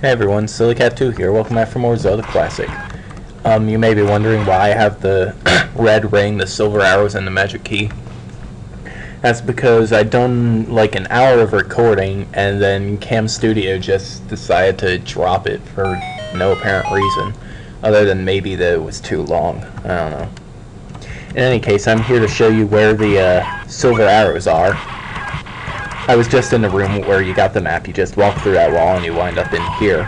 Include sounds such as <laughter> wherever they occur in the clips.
Hey everyone, Surreal Canine here. Welcome back for more Zelda Classic. Um, you may be wondering why I have the <coughs> red ring, the silver arrows, and the magic key. That's because I done like an hour of recording and then CamStudio just decided to drop it for no apparent reason, other than maybe that it was too long. I don't know. In any case, I'm here to show you where the uh, silver arrows are. I was just in the room where you got the map. You just walk through that wall and you wind up in here.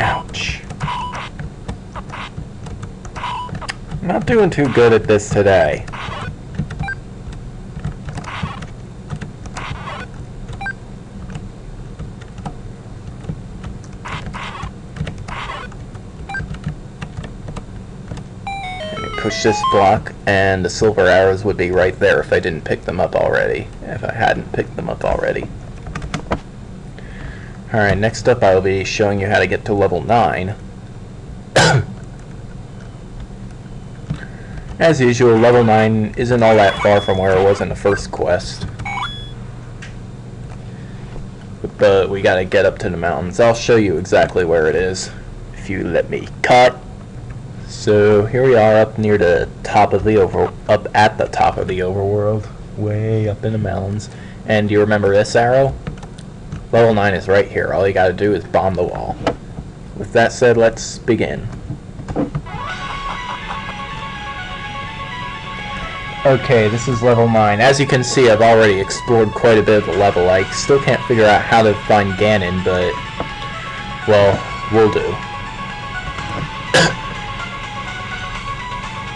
Ouch. Not doing too good at this today. Push this block and the silver arrows would be right there if I didn't pick them up already. If I hadn't picked them up already. Alright, next up I'll be showing you how to get to level 9. <coughs> As usual, level 9 isn't all that far from where it was in the first quest. But we gotta get up to the mountains. I'll show you exactly where it is, if you let me cut. So here we are up near the top of the over up at the top of the overworld, way up in the mountains. And do you remember this arrow? Level 9 is right here. All you gotta do is bomb the wall. With that said, let's begin. Okay, this is level 9. As you can see, I've already explored quite a bit of the level. I still can't figure out how to find Ganon, but, well, we'll do.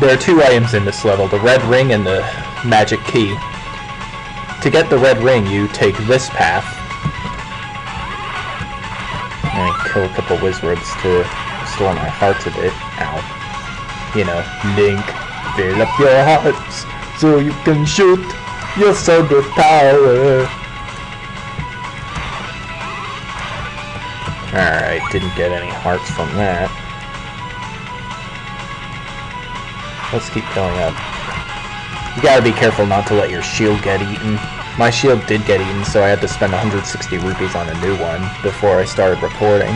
There are two items in this level, the red ring and the magic key. To get the red ring, you take this path. And kill a couple wizards to restore my hearts a bit. Ow. You know, Link, fill up your hearts so you can shoot your sword with power. Alright, didn't get any hearts from that. Let's keep going up. You gotta be careful not to let your shield get eaten. My shield did get eaten, so I had to spend 160 rupees on a new one before I started recording.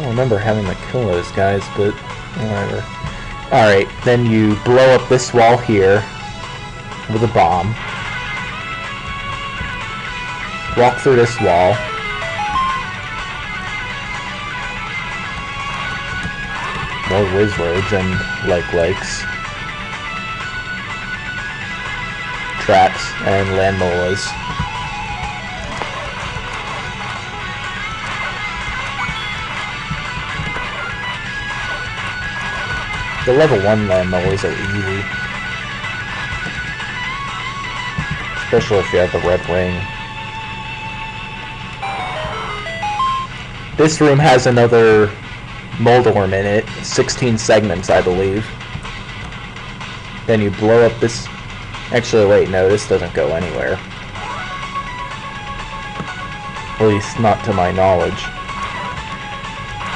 Don't remember having to kill those guys, but whatever. Alright, then you blow up this wall here with a bomb. Walk through this wall. More wizards and Like Likes. Traps and land. The level 1 Lanmolas are easy. Especially if you have the red ring. This room has another Moldorm in it. 16 segments, I believe. Then you blow up this... Actually, wait, no, this doesn't go anywhere. At least, not to my knowledge.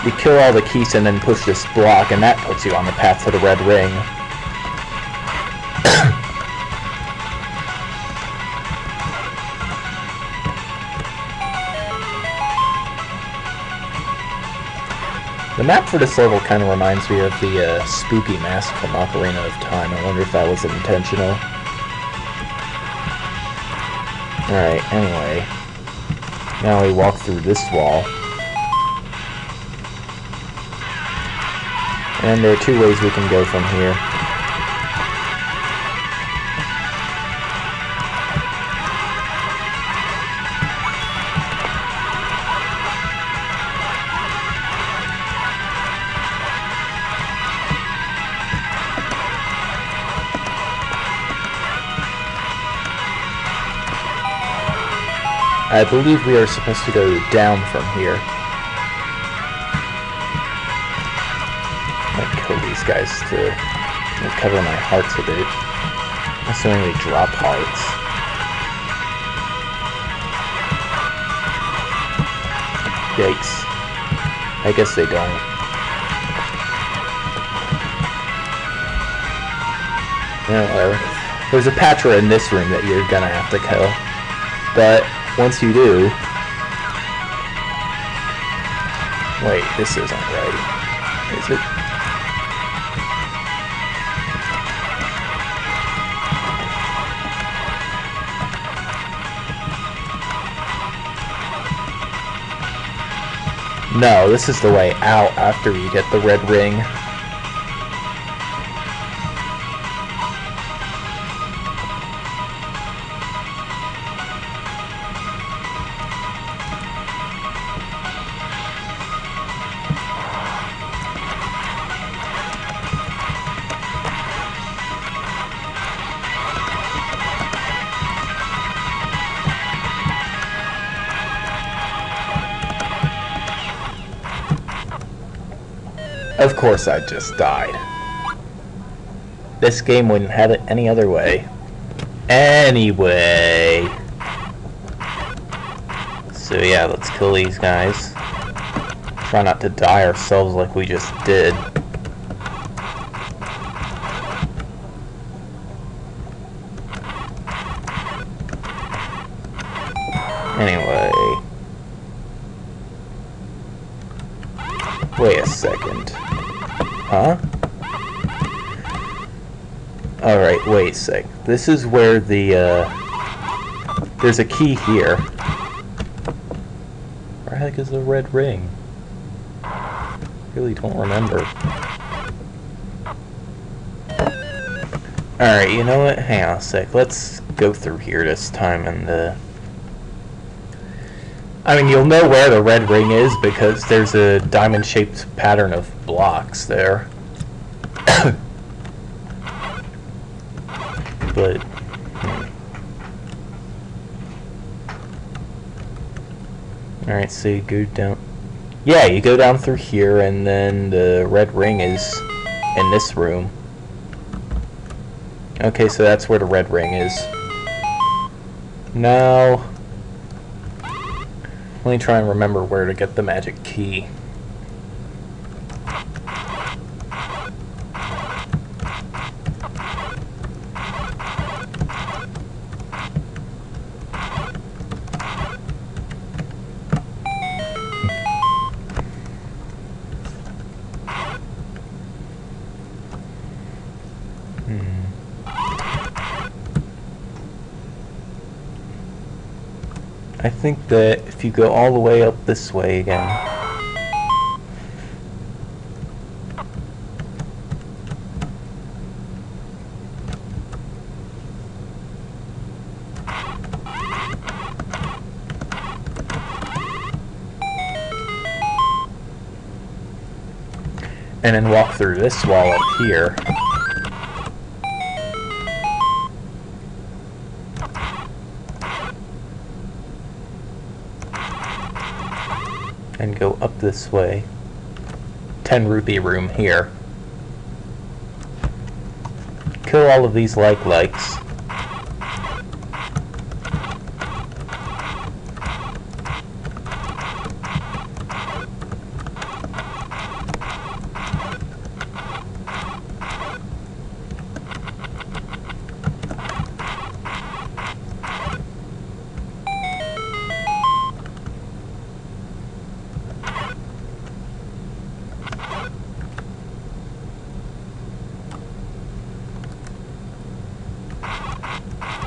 You kill all the Keese and then push this block, and that puts you on the path to the red ring. <coughs> the map for this level kind of reminds me of the uh, spooky mask from Ocarina of Time. I wonder if that was intentional. Alright, anyway. Now we walk through this wall. And there are two ways we can go from here. I believe we are supposed to go down from here. Kill these guys to recover my hearts a bit. Assuming they drop hearts. Yikes. I guess they don't. Whatever. There's a Patra in this room that you're gonna have to kill. But once you do... Wait, this isn't right. No, this is the way out after you get the red ring. Of course I just died. This game wouldn't have it any other way. Anyway. So yeah, let's kill these guys. Try not to die ourselves like we just did. Anyway. Wait a second. Huh? Alright, wait a sec. This is where the, uh... There's a key here. Where the heck is the red ring? really don't remember. Alright, you know what? Hang on a sec. Let's go through here this time and, uh... I mean, you'll know where the red ring is because there's a diamond-shaped pattern of blocks there. <coughs> but... Alright, so you go down... Yeah, you go down through here and then the red ring is in this room. Okay, so that's where the red ring is. Now... Let me try and remember where to get the magic key. I think that if you go all the way up this way again. And then walk through this wall up here. And go up this way. 10 rupee room here. Kill all of these like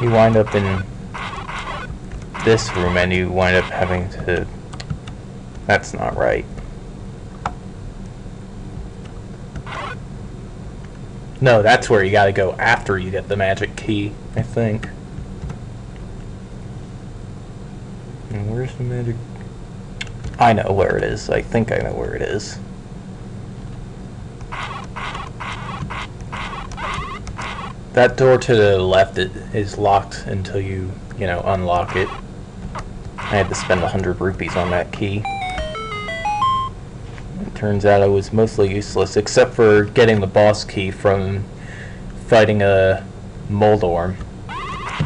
you wind up in this room and you wind up having to... That's not right. No, that's where you gotta go after you get the magic key, I think. And where's the magic... I know where it is. I think I know where it is. That door to the left is locked until you, you know, unlock it. I had to spend a hundred rupees on that key. turns out it was mostly useless, except for getting the boss key from fighting a Moldorm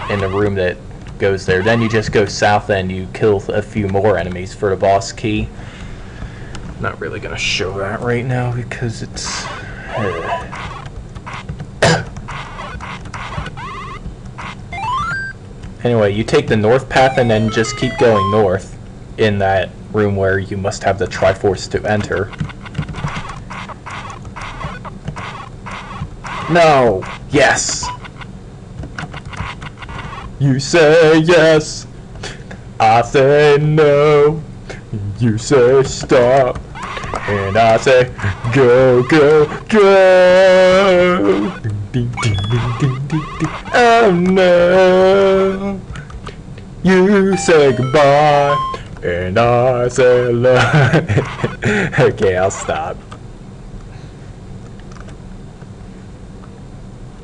in the room that goes there. Then you just go south and you kill a few more enemies for the boss key. Not really gonna show that right now because it's. Uh, anyway, you take the north path and then just keep going north in that room where you must have the Triforce to enter. No! Yes! You say yes! I say no! You say stop! And I say go, go, go! Oh no! You say goodbye! And I say hello. okay, I'll stop.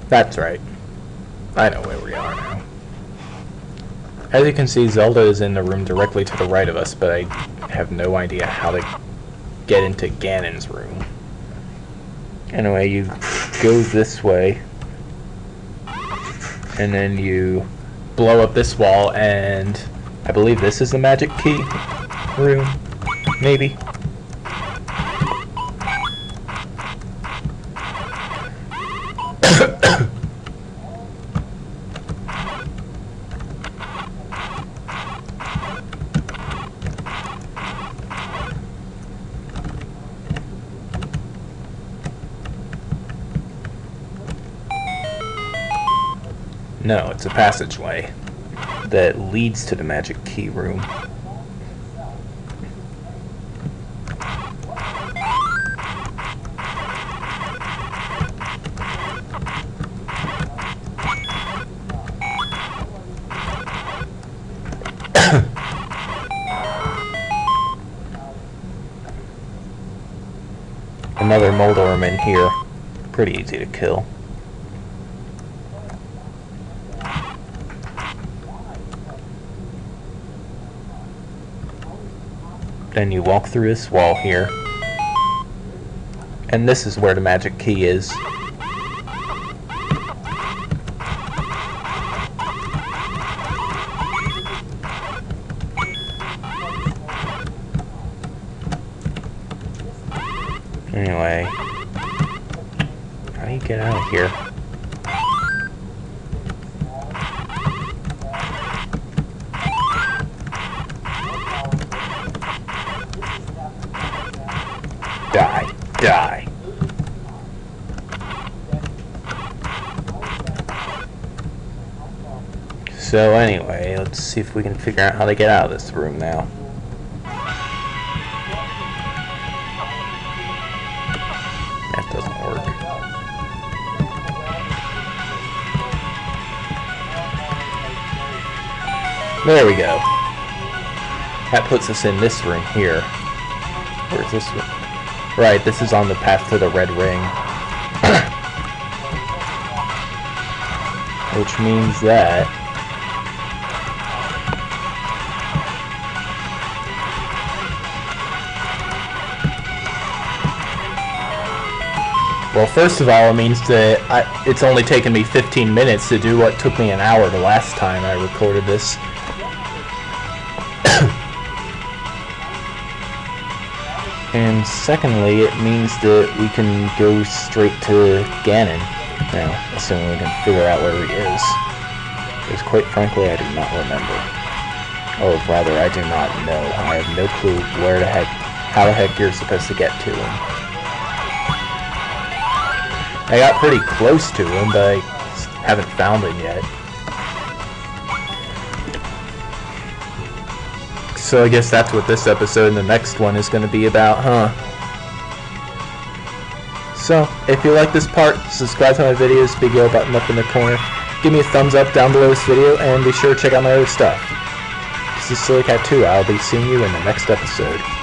That's right. I know where we are now. As you can see, Zelda is in the room directly to the right of us, but I have no idea how to get into Ganon's room. Anyway, you go this way, and then you blow up this wall, and I believe this is the magic key room, maybe. <coughs> no, it's a passageway that leads to the magic key room. <coughs> Another Moldorm in here. Pretty easy to kill. Then you walk through this wall here. And this is where the magic key is. Anyway, how do you get out of here? Die. Die. So anyway, let's see if we can figure out how to get out of this room now. That doesn't work. There we go. That puts us in this room here. Where's this one? Right, this is on the path to the red ring. <coughs> Which means that... Well, first of all, it means that I, it's only taken me 15 minutes to do what took me an hour the last time I recorded this. <coughs> And secondly, it means that we can go straight to Ganon now, assuming we can figure out where he is. Because quite frankly, I do not remember. Or rather, I do not know. I have no clue where the heck, how the heck you're supposed to get to him. I got pretty close to him, but I haven't found him yet. So I guess that's what this episode and the next one is going to be about, huh? So, if you like this part, subscribe to my videos, big yellow button up in the corner. Give me a thumbs up down below this video, and be sure to check out my other stuff. This is Surreal Canine. I'll be seeing you in the next episode.